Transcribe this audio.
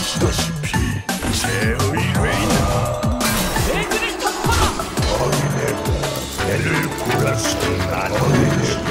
し出し P セオリーレイナーエグリスタッパーアリネコエルコラスナノエル